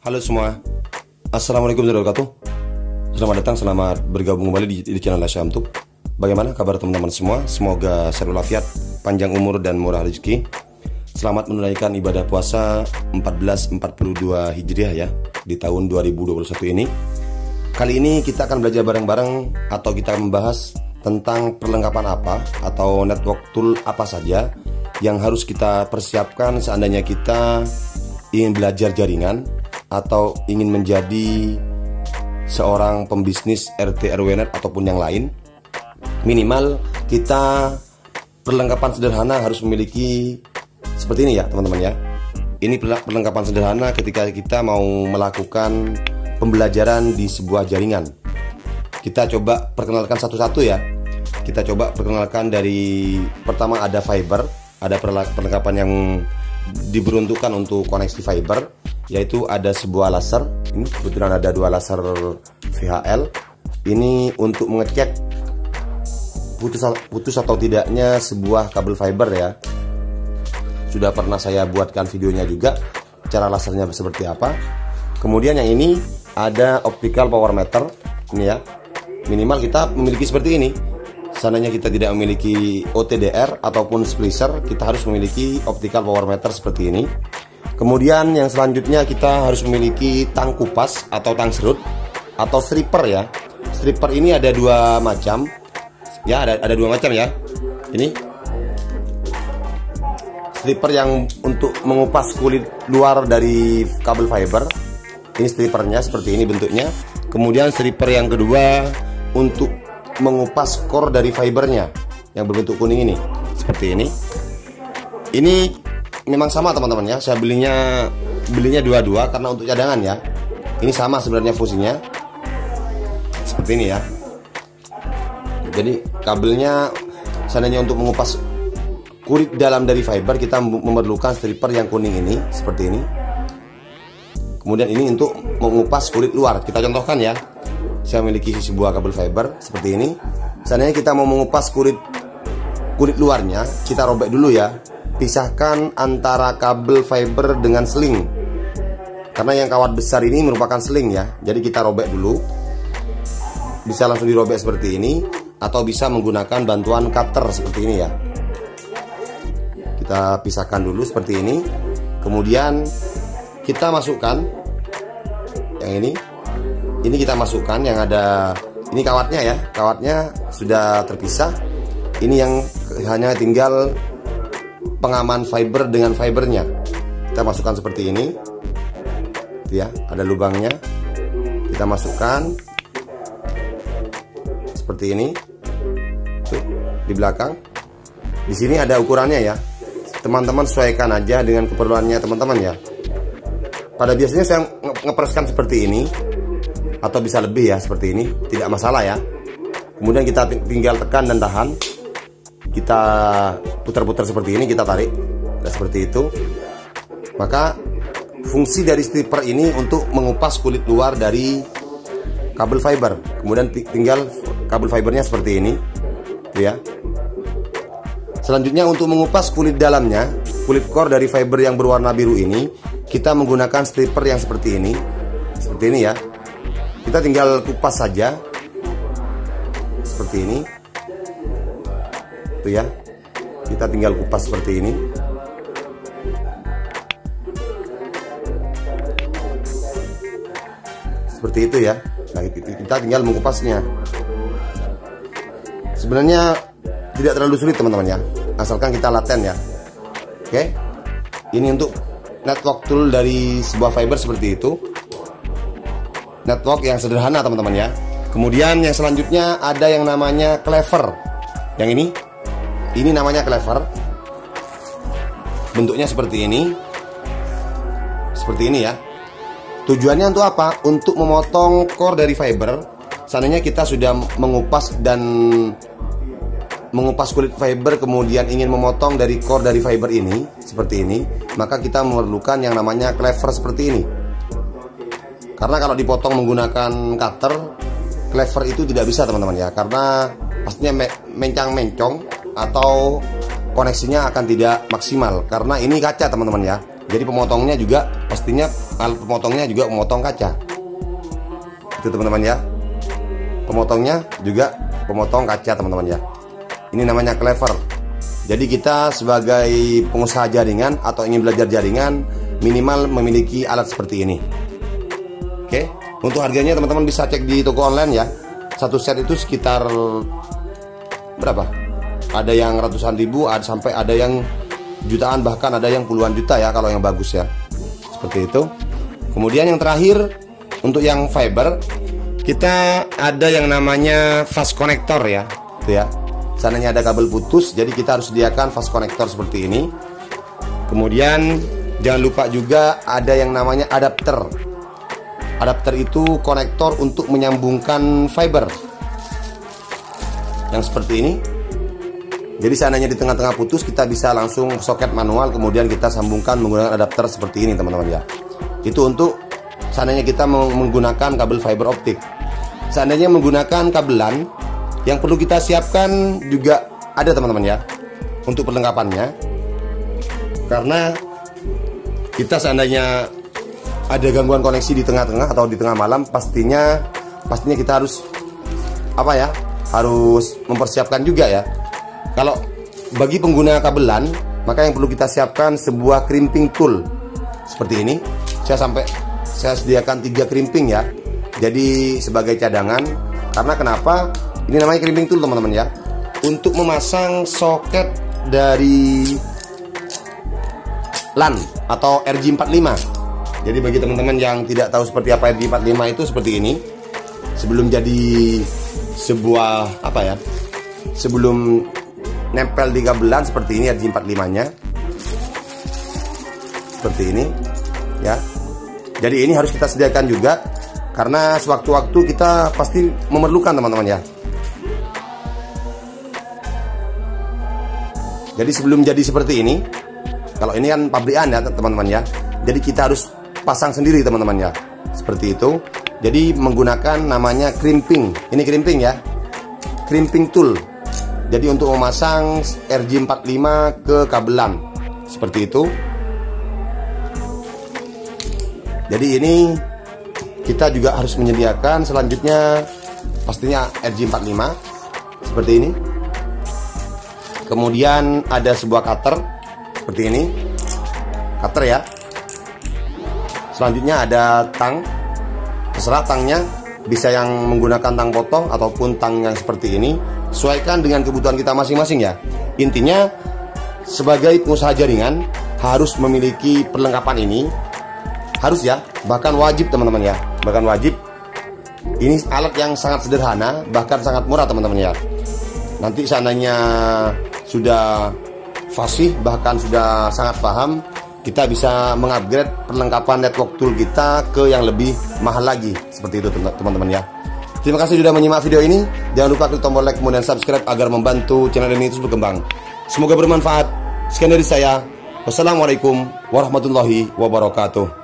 Halo semua, Assalamualaikum warahmatullahi wabarakatuh. Selamat datang, selamat bergabung kembali di, di channel Asyam Tub. Bagaimana kabar teman-teman semua? Semoga sehat walafiat, panjang umur dan murah rezeki. Selamat menunaikan ibadah puasa 1442 Hijriah ya di tahun 2021 ini. Kali ini kita akan belajar bareng-bareng atau kita membahas tentang perlengkapan apa atau network tool apa saja yang harus kita persiapkan seandainya kita ingin belajar jaringan atau ingin menjadi seorang pembisnis RT RWNet ataupun yang lain minimal kita perlengkapan sederhana harus memiliki seperti ini ya teman-teman ya. Ini perlengkapan sederhana ketika kita mau melakukan pembelajaran di sebuah jaringan. Kita coba perkenalkan satu-satu ya. Kita coba perkenalkan dari pertama ada fiber ada perlengkapan yang diberuntukkan untuk koneksi fiber yaitu ada sebuah laser. Ini kebetulan ada dua laser VHL ini untuk mengecek putus putus atau tidaknya sebuah kabel fiber ya. Sudah pernah saya buatkan videonya juga cara lasernya seperti apa. Kemudian yang ini ada optical power meter. Ini ya. Minimal kita memiliki seperti ini seandainya kita tidak memiliki OTDR ataupun splicer kita harus memiliki optical power meter seperti ini Kemudian yang selanjutnya kita harus memiliki tang kupas atau tang serut atau stripper ya. Stripper ini ada dua macam. Ya, ada ada dua macam ya. Ini stripper yang untuk mengupas kulit luar dari kabel fiber. Ini strippernya seperti ini bentuknya. Kemudian stripper yang kedua untuk mengupas core dari fibernya yang berbentuk kuning ini. Seperti ini. Ini memang sama teman-teman ya. Saya belinya belinya dua-dua karena untuk cadangan ya. Ini sama sebenarnya fungsinya. Seperti ini ya. Jadi kabelnya seandainya untuk mengupas kulit dalam dari fiber kita memerlukan stripper yang kuning ini seperti ini. Kemudian ini untuk mengupas kulit luar. Kita contohkan ya saya memiliki sebuah kabel fiber seperti ini. Seandainya kita mau mengupas kulit kulit luarnya kita robek dulu ya. Pisahkan antara kabel fiber dengan sling karena yang kawat besar ini merupakan sling ya. Jadi kita robek dulu. Bisa langsung dirobek seperti ini atau bisa menggunakan bantuan cutter seperti ini ya. Kita pisahkan dulu seperti ini. Kemudian kita masukkan yang ini ini kita masukkan yang ada ini kawatnya ya. Kawatnya sudah terpisah. Ini yang hanya tinggal pengaman fiber dengan fibernya. Kita masukkan seperti ini. Ya ada lubangnya. Kita masukkan seperti ini. Tuh, di belakang. Di sini ada ukurannya ya. Teman-teman sesuaikan aja dengan keperluannya teman-teman ya. Pada biasanya saya ngepreskan seperti ini atau bisa lebih ya seperti ini. Tidak masalah ya. Kemudian kita tinggal tekan dan tahan. Kita putar-putar seperti ini kita tarik. Nah, seperti itu. Maka fungsi dari stripper ini untuk mengupas kulit luar dari kabel fiber. Kemudian tinggal kabel fibernya seperti ini. Ya. Selanjutnya untuk mengupas kulit dalamnya kulit core dari fiber yang berwarna biru ini kita menggunakan stripper yang seperti ini. Seperti ini ya kita tinggal kupas saja. Seperti ini. Tuh ya. Kita tinggal kupas seperti ini. Seperti itu ya. Nah kita tinggal mengupasnya. Sebenarnya tidak terlalu sulit teman-teman ya. Asalkan kita laten ya. Oke. Ini untuk network tool dari sebuah fiber seperti itu network yang sederhana teman-teman ya kemudian yang selanjutnya ada yang namanya clever yang ini ini namanya clever. Bentuknya seperti ini. Seperti ini ya. Tujuannya untuk apa? Untuk memotong core dari fiber. Seandainya kita sudah mengupas dan mengupas kulit fiber kemudian ingin memotong dari core dari fiber ini seperti ini, maka kita memerlukan yang namanya clever seperti ini. Karena kalau dipotong menggunakan cutter, clever itu tidak bisa teman-teman ya, karena pastinya mencang-mencong atau koneksinya akan tidak maksimal karena ini kaca teman-teman ya Jadi pemotongnya juga pastinya alat pemotongnya juga memotong kaca. Itu teman-teman ya. Pemotongnya juga pemotong kaca teman-teman ya. Ini namanya clever. Jadi kita sebagai pengusaha jaringan atau ingin belajar jaringan minimal memiliki alat seperti ini. Oke, untuk harganya teman-teman bisa cek di toko online ya. Satu set itu sekitar berapa? Ada yang ratusan ribu, ada sampai ada yang jutaan bahkan ada yang puluhan juta ya kalau yang bagus ya. Seperti itu. Kemudian yang terakhir untuk yang fiber kita ada yang namanya fast connector ya, itu ya sananya ada kabel putus jadi kita harus sediakan fast connector seperti ini kemudian jangan lupa juga ada yang namanya adapter adapter itu konektor untuk menyambungkan fiber. Yang seperti ini. Jadi seandainya di tengah-tengah putus kita bisa langsung soket manual kemudian kita sambungkan menggunakan adapter seperti ini teman-teman ya. Itu untuk seandainya kita menggunakan kabel fiber optik. Seandainya menggunakan kabelan yang perlu kita siapkan juga ada teman-teman ya untuk perlengkapannya. Karena kita seandainya ada gangguan koneksi di tengah-tengah atau di tengah malam pastinya pastinya kita harus apa ya? Harus mempersiapkan juga ya. Kalau bagi pengguna kabelan, maka yang perlu kita siapkan sebuah crimping tool seperti ini. Saya sampai saya sediakan tiga crimping ya. Jadi sebagai cadangan karena kenapa? Ini namanya crimping tool teman-teman ya. Untuk memasang soket dari LAN atau RG45. Jadi bagi teman-teman yang tidak tahu seperti apa RG45 itu seperti ini. Sebelum jadi sebuah apa ya? Sebelum nempel di kabelan seperti ini RG45-nya. Seperti ini ya. Jadi ini harus kita sediakan juga karena sewaktu-waktu kita pasti memerlukan teman-teman ya. Jadi sebelum jadi seperti ini, kalau ini kan pabrikan ya teman-teman ya. Jadi kita harus pasang sendiri teman-teman ya. Seperti itu. Jadi menggunakan namanya crimping. Ini crimping ya. Crimping tool. Jadi untuk memasang RG45 ke kabelan. Seperti itu. Jadi ini kita juga harus menyediakan selanjutnya pastinya RG45 seperti ini kemudian ada sebuah cutter seperti ini cutter ya selanjutnya ada tang. Terserah tangnya. Bisa yang menggunakan tang potong ataupun tang yang seperti ini. Sesuaikan dengan kebutuhan kita masing-masing ya. Intinya sebagai pengusaha jaringan harus memiliki perlengkapan ini. Harus ya. Bahkan wajib teman-teman ya. Bahkan wajib. Ini alat yang sangat sederhana bahkan sangat murah teman-teman ya. Nanti seandainya sudah fasih bahkan sudah sangat paham kita bisa mengupgrade perlengkapan network tool kita ke yang lebih mahal lagi. Seperti itu teman-teman ya. Terima kasih sudah menyimak video ini. Jangan lupa klik tombol like kemudian subscribe agar membantu channel ini terus berkembang. Semoga bermanfaat. Sekian dari saya. Wassalamualaikum warahmatullahi wabarakatuh